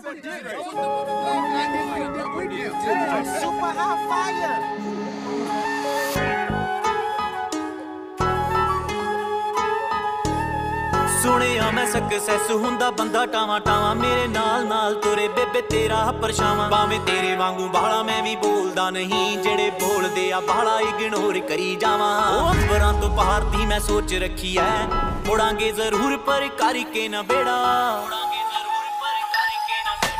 Super hot fire. ਸੁਣਿਆ ਮੈਂ success ਹੁੰਦਾ ਬੰਦਾ ਟਾਵਾ ਟਾਵਾ ਮੇਰੇ ਨਾਲ ਨਾਲ ਤੁਰੇ ਬੇਬੇ ਤੇਰਾ ਪਰਛਾਵਾਂ। ਭਾਵੇਂ ਤੇਰੇ ਵਾਂਗੂ ਬਾਲਾ ਮੈਂ ਵੀ ਬੋਲਦਾ ਨਹੀਂ ਜਿਹੜੇ ਬੋਲਦੇ ਆ ਬਾਲਾ ਇਗਨੋਰ ਕਰੀ ਜਾਵਾਂ। ਉਹ ਅੰਬਰਾਂ ਤੋਂ ਪਹਾੜ ਦੀ ਮੈਂ ਸੋਚ ਰੱਖੀ ਐ ਮੁੜਾਂਗੇ ਜ਼ਰੂਰ ਪਰ ਕਰਕੇ ਨਾ ਬੇੜਾ।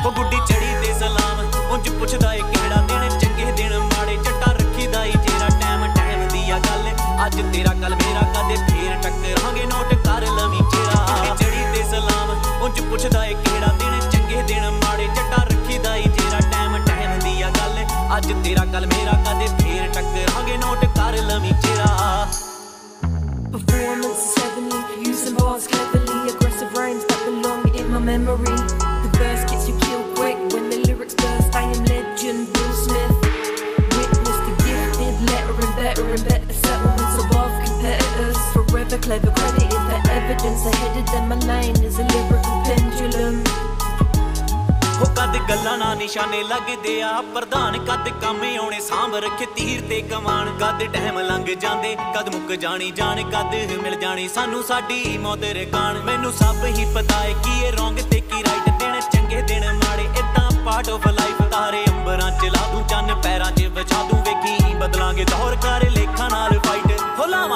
ਉਹ ਗੁੱਡੀ ਚੜੀ ਤੇ ਸਲਾਮ। ਉਂਝ ਪੁੱਛਦਾ ਏ ਕਿਹੜਾ ਦਿਨ? ਚੰਗੇ ਦਿਨ ਮਾੜੇ ਚੱਟਾ ਰੱਖੀਦਾ ਈ ਜਿਹੜਾ ਟਾਈਮ ਟਾਈਮ ਦੀ ਆ ਗੱਲ। ਅੱਜ ਤੇਰਾ ਕੱਲ ਮੇਰਾ ਕਦੇ ਫੇਰ ਟੱਕਰਾਂਗੇ ਨੋਟ ਕਰ ਲਵੀਂ ਚਿਹਰਾ। ਚੜੀ ਤੇ ਸਲਾਮ ਉਂਝ ਪੁੱਛਦਾ ਏ ਕਿਹੜਾ ਦਿਨ? ਚੰਗੇ ਦਿਨ ਮਾੜੇ ਚੱਟਾ ਰੱਖੀਦਾ ਈ ਜਿਹੜਾ ਟਾਈਮ ਟਾਈਮ ਦੀ ਆ ਗੱਲ। ਅੱਜ ਤੇਰਾ ਕੱਲ ਮੇਰਾ ਕਦੇ ਫੇਰ ਟੱਕਰਾਂਗੇ ਨੋਟ ਕਰ ਲਵੀਂ ਚਿਹਰਾ। Performance is heavenly, using bars cleverly, aggressive rhymes that belong in my memory. Forever clever, credited for evidence ahead of them. My line is a lyrical pendulum. ਹੋ ਕਦ ਗੱਲਾਂ ਨਾ ਨਿਸ਼ਾਨੇ ਲੱਗਦੇ ਆ ਪ੍ਰਧਾਨ ਕਦ ਕੰਮ ਆਉਣੇ ਸਾਂਭ ਰੱਖੇ ਤੀਰ ਤੇ ਕਮਾਨ ਕਦ ਟਾਈਮ ਲੰਘ ਜਾਂਦੇ ਕਦ ਮੁੱਕ ਜਾਣੀ ਜਾਣ ਕਦ ਮਿਲ ਜਾਣੀ ਸਾਨੂੰ ਸਾਡੀ ਮੌਤ ਰਕਾਨ ਮੈਨੂੰ ਸਭ ਹੀ ਪਤਾ ਏ ਕੀ ਇਹ ਰੋਂਗ ਤੇ ਕੀ ਰਾਈਟ ਦਿਨ ਚੰਗੇ ਦਿਨ ਮਾੜੇ ਇਦਾਂ ਪਾਰਟ ਆਫ ਲਾਈਫ ਤਾਰੇ ਅੰਬਰਾਂ ਚ ਲਾ ਦੂੰ ਚੰਨ ਪੈਰਾਂ 'ਚ ਵਿਛਾ ਦੂੰ ਵੇਖੀ ਬਦਲਾਂਗੇ ਦੌਰ ਕਰ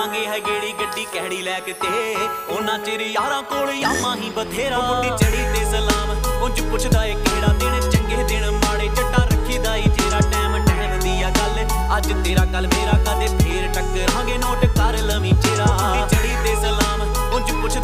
ਖੋਲਾਵਾਂਗੇ ਹੈ ਗੇੜੀ ਗੱਡੀ ਕਿਹੜੀ ਲੈ ਕੇ ਤੇ। ਉਹਨਾਂ ਚਿਰ ਯਾਰਾਂ ਕੋਲ ਯਾਮਾਂ ਹੀ ਬਥੇਰਾ। ਮੁੰਡੀ ਚੜੀ ਤੇ ਸਲਾਮ ਉਂਝ ਪੁੱਛਦਾ ਏ ਕਿਹੜਾ ਦਿਨ ਚੰਗੇ ਦਿਨ ਮਾੜੇ ਚੱਟਾ ਰੱਖੀਦਾ ਈ ਜਿਹੜਾ ਟਾਈਮ ਟਾਈਮ ਦੀ ਆ ਗੱਲ। ਅੱਜ ਤੇਰਾ ਕੱਲ ਮੇਰਾ ਕਦੇ ਫੇਰ ਟੱਕਰਾਂਗੇ ਨੋਟ ਕਰ ਲਵੀਂ ਚਿਹਰਾ। ਮੁੰਡੀ ਚੜੀ ਤੇ ਸਲਾਮ ਉਂਝ ਪੁੱਛਦਾ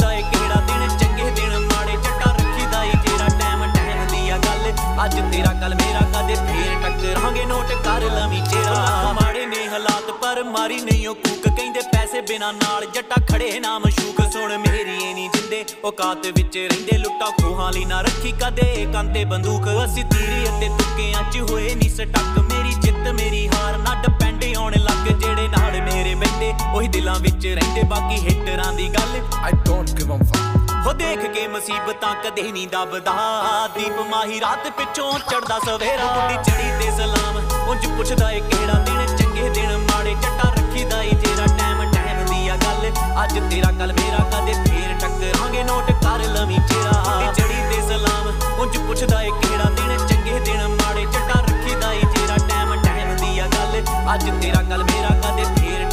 ਅੱਜ ਤੇਰਾ ਕੱਲ ਮੇਰਾ ਕਦੇ ਫੇਰ ਟੱਕਰਾਂਗੇ ਨੋਟ ਕਰ ਲਵੀਂ ਚਿਹਰਾ। ਮਾੜੇ ਨੇ ਹਾਲਾਤ ਪਰ ਮਾਰੀ ਨਹੀਂ ਉਹ ਕੂਕ, ਕਹਿੰਦੇ ਪੈਸੇ ਬਿਨਾ ਨਾਲ ਜੱਟਾ ਖੜੇ ਨਾ ਮਸ਼ੂਕ। ਸੁਣ ਮੇਰੀ ਏ ਨਹੀਂ ਜਿੰਦੇ, ਔਕਾਤ ਵਿੱਚ ਰਹਿੰਦੇ ਲੁੱਟਾ ਖੋਹਾਂ ਲਈ ਨਾ ਰੱਖੀ ਕਦੇ। ਕੰਤੇ ਬੰਦੂਕ, ਅਸੀਂ ਤੀਰੇ ਅਤੇ ਤੁੱਕਿਆਂ 'ਚ ਹੋਏ ਨਹੀਂ ਸਟੱਕ। ਮੇਰੀ ਜਿੱਤ, ਮੇਰੀ ਹਾਰ ਨਾ ਡਿਪੈਂਡ ਆਉਣ ਲੱਗ। ਜਿਹੜੇ ਨਾਲ ਮੇਰੇ ਬੈਠੇ, ਉਹੀ ਦਿਲਾਂ ਵਿੱਚ ਰਹਿੰਦੇ। ਬਾਕੀ ਹਿੱਟਰਾਂ ਦੀ ਗੱਲ, I don't ਦੇਖ ਕੇ ਮੁਸੀਬਤਾਂ ਕਦੇ ਨਹੀਂ ਦਬਦਾ। ਦੀਪ ਮਾਹੀ ਰਾਤ ਪਿੱਛੋਂ ਚੜਦਾ ਸਵੇਰਾ। ਬੁੱਢੀ ਚੜੀ ਤੇ ਸਲਾਮ, ਉਂਝ ਪੁੱਛਦਾ ਏ ਕਿਹੜਾ ਦਿਨ? ਚੰਗੇ ਦਿਨ ਮਾੜੇ ਚੱਟਾ ਰੱਖੀਦਾ ਏ। ਜਿਹੜਾ ਟਾਈਮ ਟਾਈਮ ਦੀ ਆ ਗੱਲ, ਅੱਜ ਤੇਰਾ ਕੱਲ ਮੇਰਾ ਕਦੇ ਫੇਰ ਟੱਕਰਾਂਗੇ। ਨੋਟ ਕਰ ਲਵੀਂ ਚਿਹਰਾ। ਬੁੱਢੀ ਚੜੀ ਤੇ ਸਲਾਮ, ਉਂਝ ਪੁੱਛਦਾ ਏ ਕਿਹੜਾ ਦਿਨ? ਚੰਗੇ ਦਿਨ ਮਾੜੇ ਚੱਟਾ ਰੱਖੀਦਾ ਏ। ਜਿਹੜਾ ਟਾਈਮ ਟਾਈਮ ਦੀ ਆ ਗੱਲ, ਅੱਜ ਤੇਰਾ ਕੱਲ ਮੇਰਾ ਕਦੇ ਫੇਰ